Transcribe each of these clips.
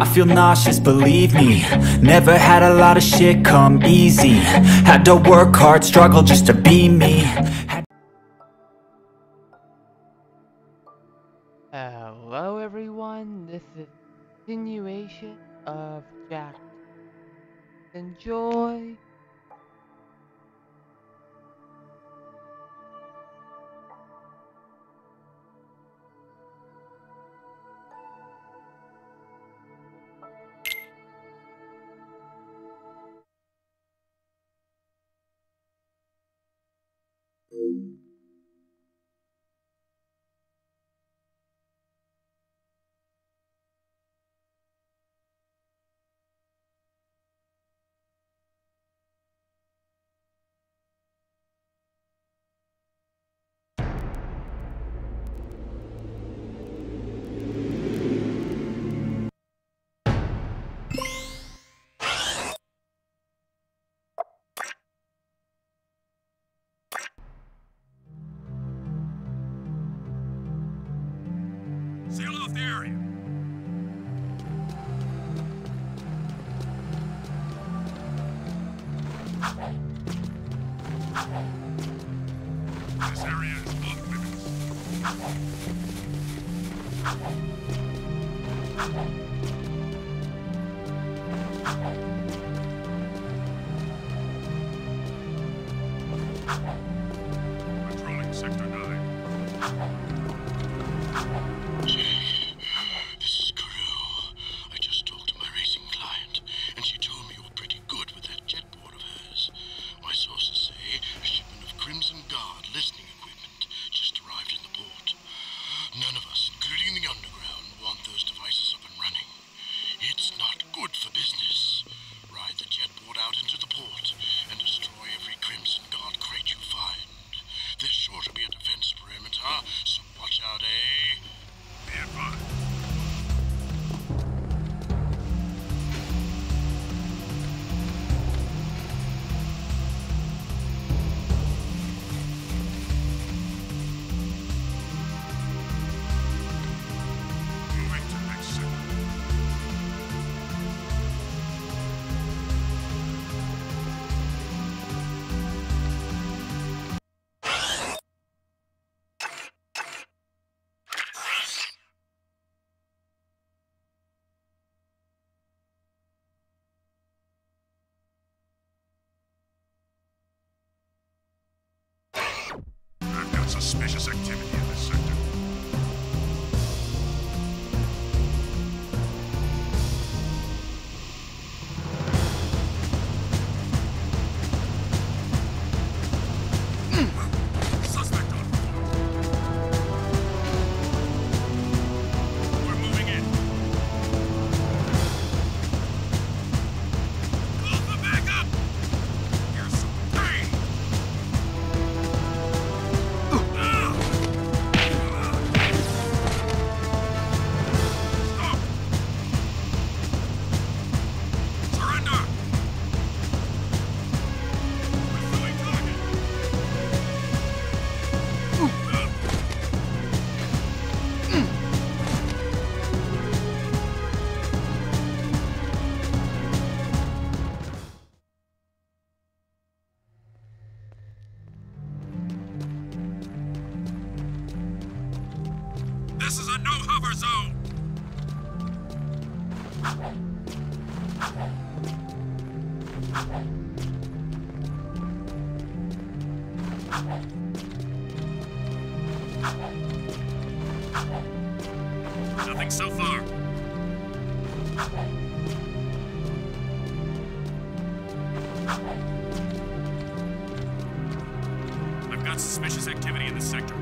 I feel nauseous, believe me Never had a lot of shit come easy Had to work hard, struggle just to be me Hello everyone, this is continuation of Jak. Enjoy! Seal off the area. This area is off limits. Suspicious activity in this sector. Nothing so far. I've got suspicious activity in the sector.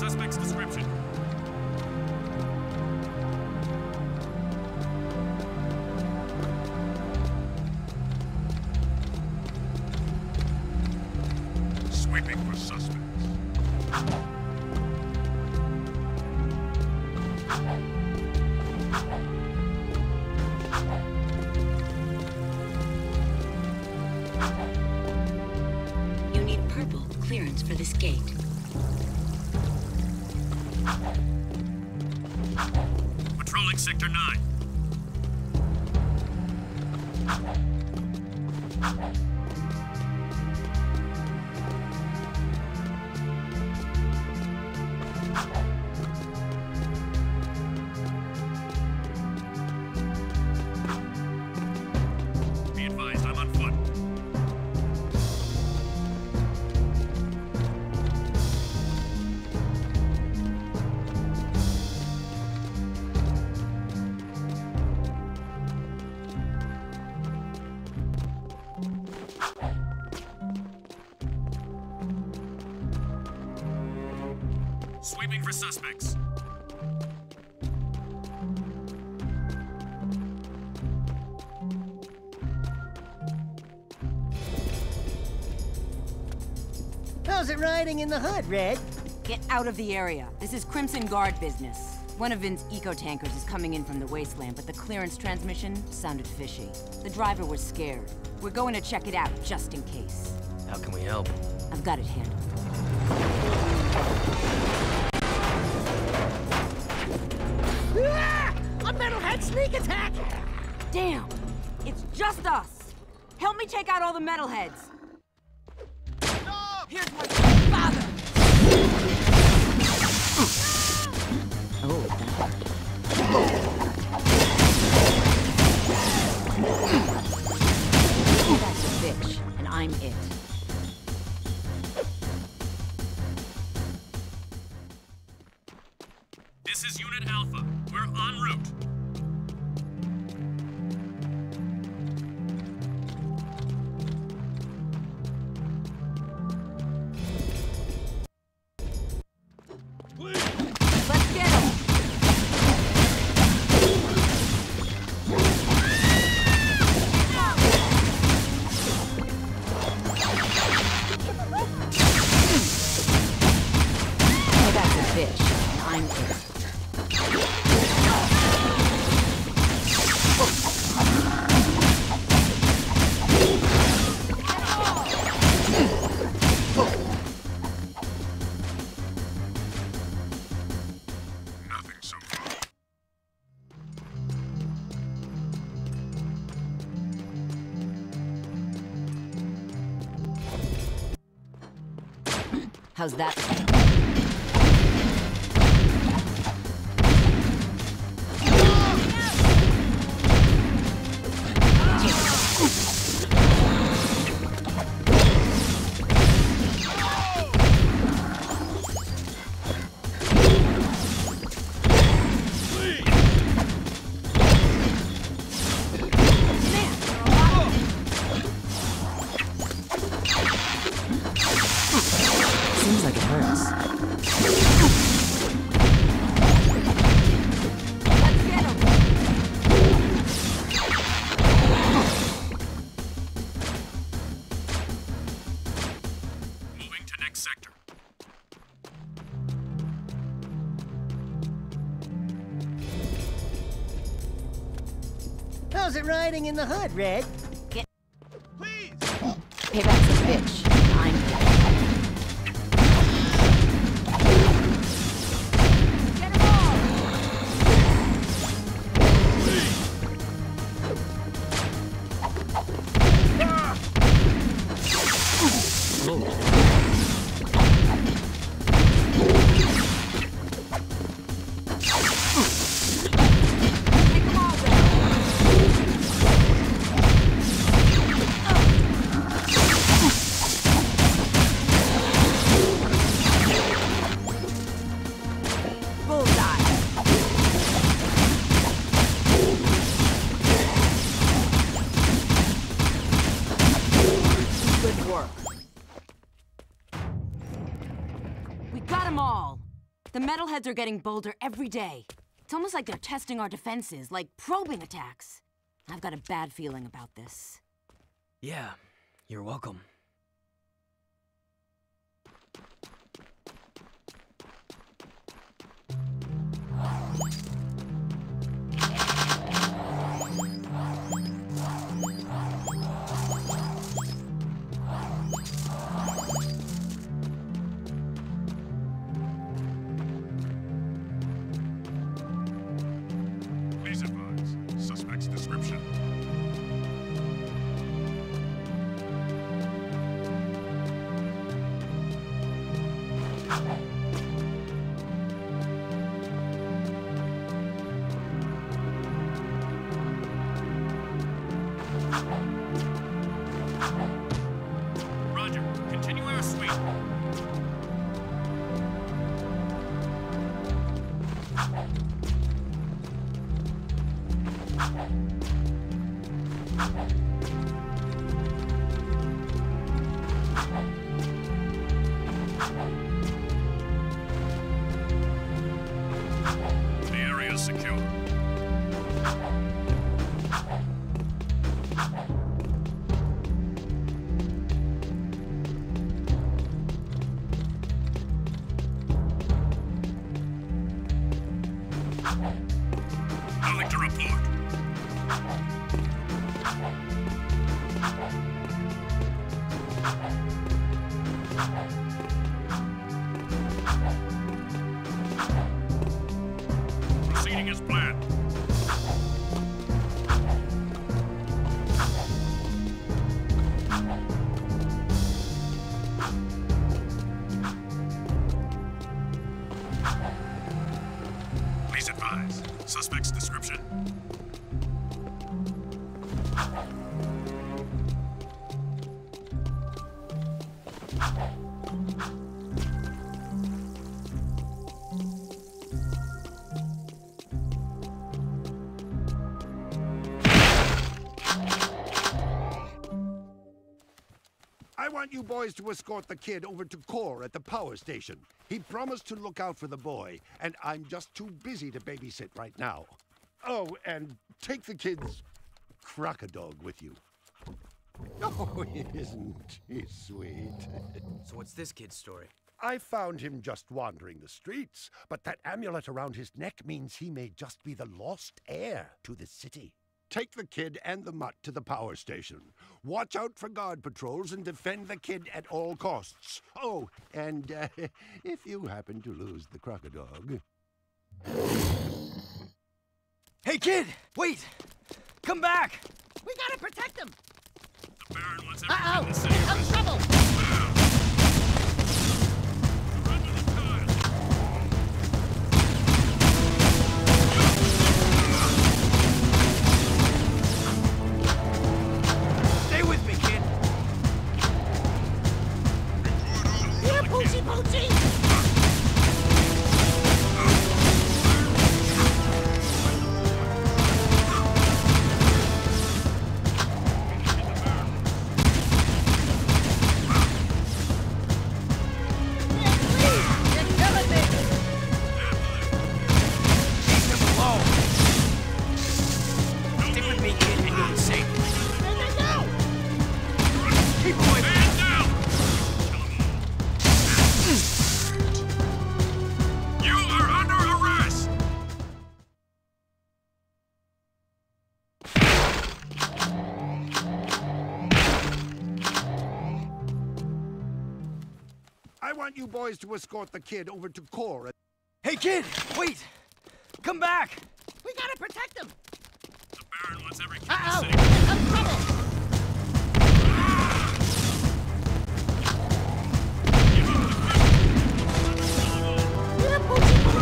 Suspect's description. Sector 9. Sweeping for suspects. How's it riding in the hood, Red? Get out of the area. This is Crimson Guard business. One of Vin's eco-tankers is coming in from the wasteland, but the clearance transmission sounded fishy. The driver was scared. We're going to check it out, just in case. How can we help? I've got it handled. A sneak attack! Damn! It's just us! Help me take out all the metalheads! Here's my father! Oh, that. That's a bitch, and I'm it. This is Unit Alpha. We're en route. How's that? How's it riding in the hood, Red? Payback's a bitch. Metalheads are getting bolder every day. It's almost like they're testing our defenses, like probing attacks. I've got a bad feeling about this. Yeah, you're welcome. Nothing to report. Want you boys to escort the kid over to Kor at the power station. He promised to look out for the boy, and I'm just too busy to babysit right now. Oh, and take the kid's crocodog with you. Oh, he isn't he sweet? So what's this kid's story? I found him just wandering the streets, but that amulet around his neck means he may just be the lost heir to the city. Take the kid and the mutt to the power station. Watch out for guard patrols and defend the kid at all costs. Oh, and uh, if you happen to lose the crocodog. Hey kid! Wait! Come back! We gotta protect him. The Baron wants everyone Uh-oh. in the city I'm trouble. Boys to escort the kid over to Kor at Hey kid! Wait! Come back! We gotta protect him. The Baron wants every kid in the Uh-oh. city. I'm trouble. Here, Poochie Poochie. Don't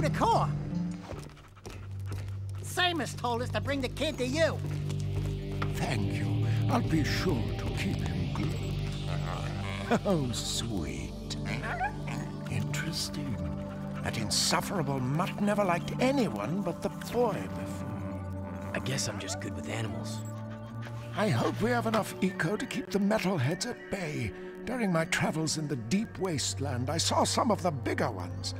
get these two to. Samos told us to bring the kid to you. Thank you. I'll be sure to keep him close. Oh, sweet. Interesting. That insufferable mutt never liked anyone but the boy before. I guess I'm just good with animals. I hope we have enough eco to keep the metalheads at bay. During my travels in the deep wasteland, I saw some of the bigger ones.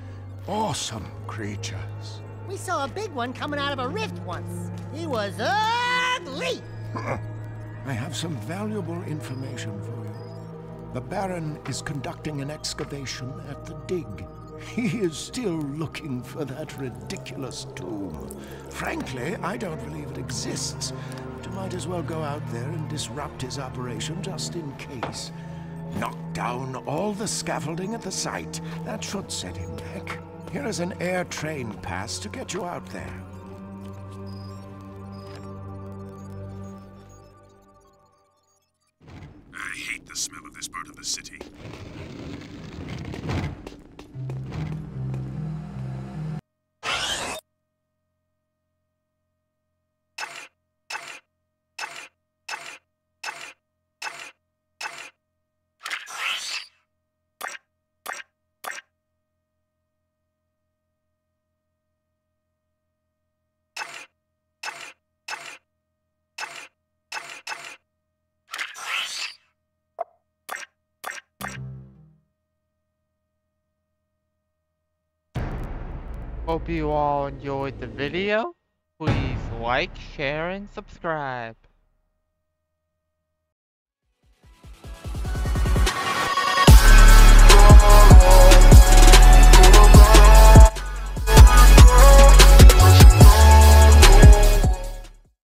Awesome creatures. We saw a big one coming out of a rift once. He was ugly. I have some valuable information for you. The Baron is conducting an excavation at the dig. He is still looking for that ridiculous tomb. Frankly, I don't believe it exists. But you might as well go out there and disrupt his operation just in case. Knock down all the scaffolding at the site. That should set him back. Here is an air train pass to get you out there. Hope you all enjoyed the video. Please like, share, and subscribe.